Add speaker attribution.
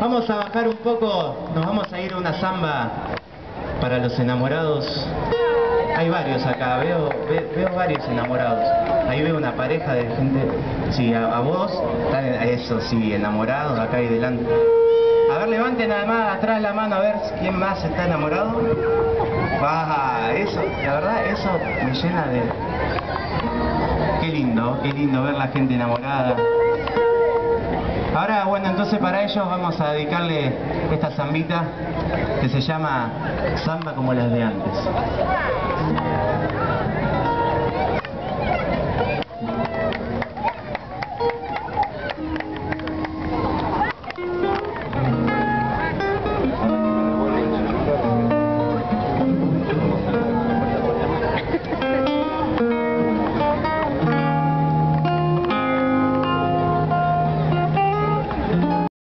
Speaker 1: Vamos a bajar un poco, nos vamos a ir a una samba para los enamorados. Hay varios acá, veo, ve- veo varios enamorados. Ahí veo una pareja de gente. Sí, a, vos, están eso, sí, enamorados, acá y delante. A ver, levanten nada más atrás la mano a ver quién más está enamorado. Baja, eso, la verdad, eso me llena de. Qué lindo, qué lindo ver la gente enamorada. Bueno, entonces para ellos vamos a dedicarle esta zambita que se llama Samba como las de antes.